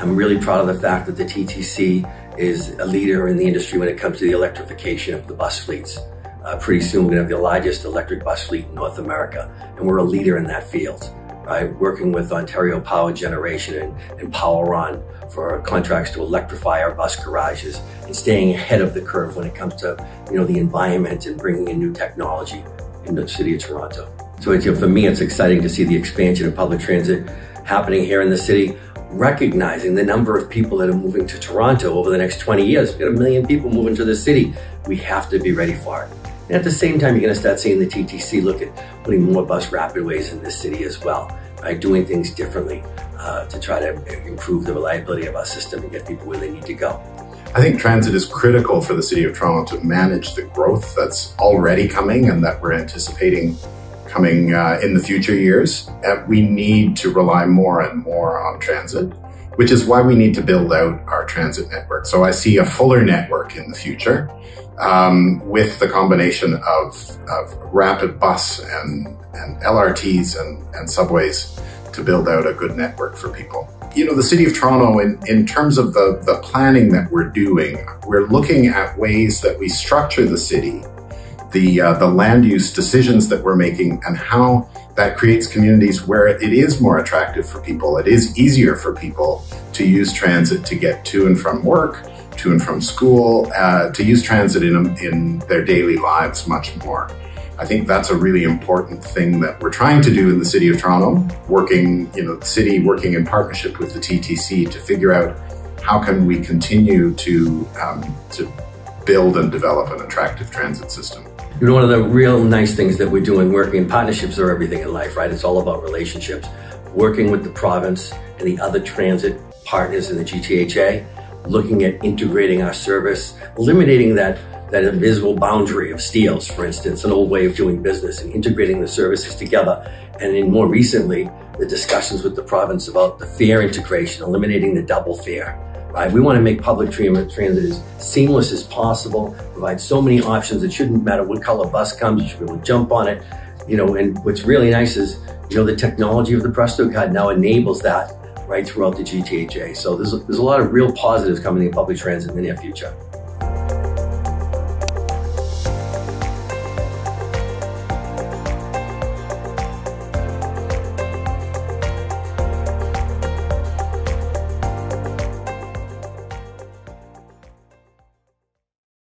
I'm really proud of the fact that the TTC is a leader in the industry when it comes to the electrification of the bus fleets. Uh, pretty soon we're going to have the largest electric bus fleet in North America, and we're a leader in that field. Right, working with Ontario Power Generation and, and Power On for contracts to electrify our bus garages and staying ahead of the curve when it comes to you know the environment and bringing in new technology in the city of Toronto. So you know, for me, it's exciting to see the expansion of public transit happening here in the city recognizing the number of people that are moving to Toronto over the next 20 years. We've got a million people moving to the city. We have to be ready for it. And at the same time, you're going to start seeing the TTC look at putting more bus rapidways in this city as well, right? Doing things differently uh, to try to improve the reliability of our system and get people where they need to go. I think transit is critical for the City of Toronto to manage the growth that's already coming and that we're anticipating coming uh, in the future years. Uh, we need to rely more and more on transit, which is why we need to build out our transit network. So I see a fuller network in the future um, with the combination of, of rapid bus and, and LRTs and, and subways to build out a good network for people. You know, the City of Toronto, in, in terms of the, the planning that we're doing, we're looking at ways that we structure the city the uh, the land use decisions that we're making and how that creates communities where it is more attractive for people. It is easier for people to use transit to get to and from work, to and from school, uh, to use transit in in their daily lives much more. I think that's a really important thing that we're trying to do in the city of Toronto, working, you know, the city working in partnership with the TTC to figure out how can we continue to um, to build and develop an attractive transit system. You know, one of the real nice things that we're doing, working in partnerships are everything in life, right? It's all about relationships. Working with the province and the other transit partners in the GTHA, looking at integrating our service, eliminating that that invisible boundary of Steeles, for instance, an old way of doing business, and integrating the services together. And in more recently, the discussions with the province about the fare integration, eliminating the double fare right? We want to make public transit as seamless as possible, provide so many options. It shouldn't matter what color bus comes, you should be able to jump on it. You know, and what's really nice is, you know, the technology of the Presto card now enables that right throughout the GTHA. So there's, there's a lot of real positives coming in public transit in the near future.